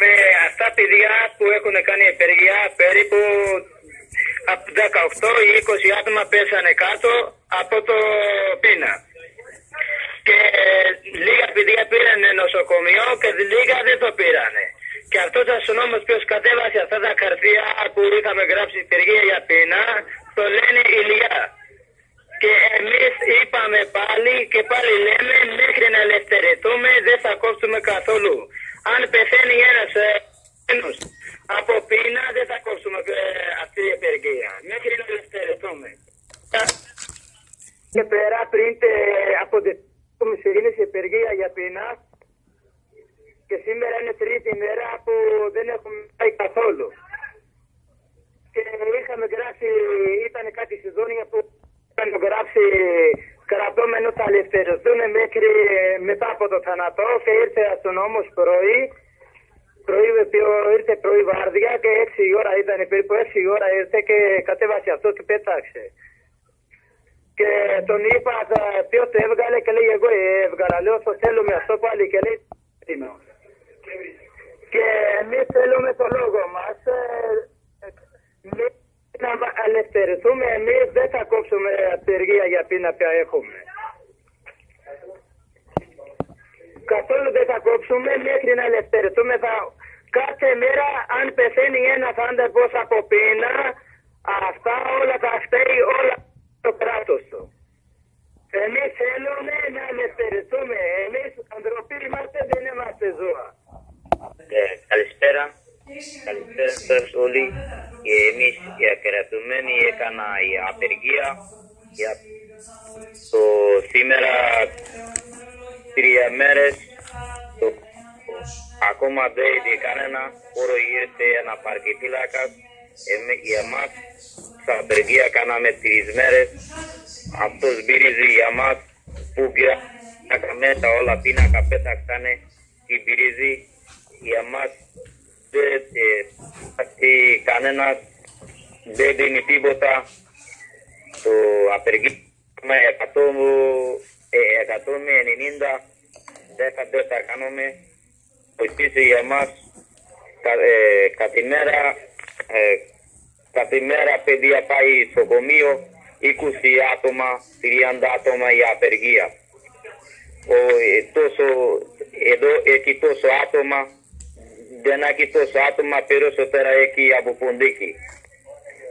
με αυτά παιδιά που έχουν κάνει επεργία περίπου από 18 ή 20 άτομα πέσανε κάτω από το πείνα. Και λίγα παιδιά πήραν νοσοκομείο και λίγα δεν το πήρανε. Και αυτός ο αστυνόμος ποιος κατέβασε αυτά τα χαρτιά που είχαμε γράψει υπεργία για πείνα, το λένε Ηλιά. Και εμείς είπαμε πάλι και πάλι λέμε μέχρι να ελευθερηθούμε δεν θα κόψουμε καθόλου. Αν πεθαίνει ένας ε, από πείνα δεν θα κόψουμε ε, αυτή η επεργία. Μέχρι να ελευθερηθούμε. Και πέρα πριν από την σε επεργία για πείνα και σήμερα είναι τρίτη μέρα που δεν έχουμε πάει καθόλου. Και είχαμε γράψει, ήταν κάτι σεζόνια που είχαμε γράψει κρατώμενο θα ελευθερωθούν μέχρι μετά από το θανατό και ήρθε αστυνόμος πρωί πρωί, ήρθε πρωί βάρδια και 6 ώρα ήταν περίπου 6 ώρα ήρθε και κατέβασε αυτό και πέταξε. Και τον είπα ποιος το έβγαλε και λέει εγώ έβγαλα. Λέω το θέλουμε αυτό πάλι και λέει Και εμείς θέλουμε το λόγο μας. Ε, να ελευθερωθούμε εμείς δεν θα κόψουμε απεργία για πείνα πια έχουμε. Καθόλου δεν θα κόψουμε μέχρι να ελευθερωθούμε. Θα... Κάθε μέρα αν πεθαίνει ένας άνθρωπος από πείνα αυτά όλα θα φταίει όλα το κράτος του. Εμείς θέλουμε να ελευθερωθούμε. Εμείς ανθρωποί είμαστε, δεν είμαστε ζώα. Ε, καλησπέρα. Καλησπέρα σας όλοι. Και εμείς οι ακρατουμένοι έκανα η απεργία για το σήμερα τρία μέρες το, ακόμα δεν είδε κανένα. Χώρο ήρθε ένα παρκητήλακας για εμάς στα απεργία κάναμε τρεις μέρες. Αυτός μπύριζε για μας που πήραν μέσα όλα πίνακα πέταξανε. Την πυρίζη για μας. Δεν ε, κανένας δεν δίνει τίποτα. Το απεργία με 100, ε, 100 με 90 10 δεν θα κάνουμε βοηθήσει για μας κα, ε, καθημέρα ε, καθημέρα παιδιά πάει στο κομείο 20 άτομα, 30 άτομα για απεργία. Ο, ε, τόσο, εδώ έχει τόσο άτομα, δεν έχει τόσο άτομα περισσότερα εκεί από ποντίκι.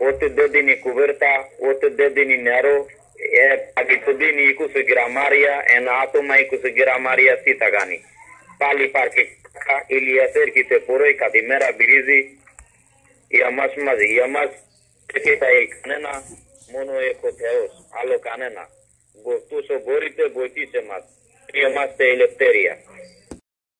Ούτε δεν δίνει κουβέρτα, ούτε δεν δίνει νερό, ε, το δίνει 20 γραμμάρια, ένα άτομα 20 γραμμάρια τι θα κάνει. Πάλι υπάρχει ηλίας έρχεται πρωί κάθε μέρα μπυρίζει για μας μαζί, για μας δεν θα έχει κανένα μόνο έχω Θεός, άλλο κανένα. Όσο μπορείτε βοηθήστε μας. Είμαστε ελευθερία.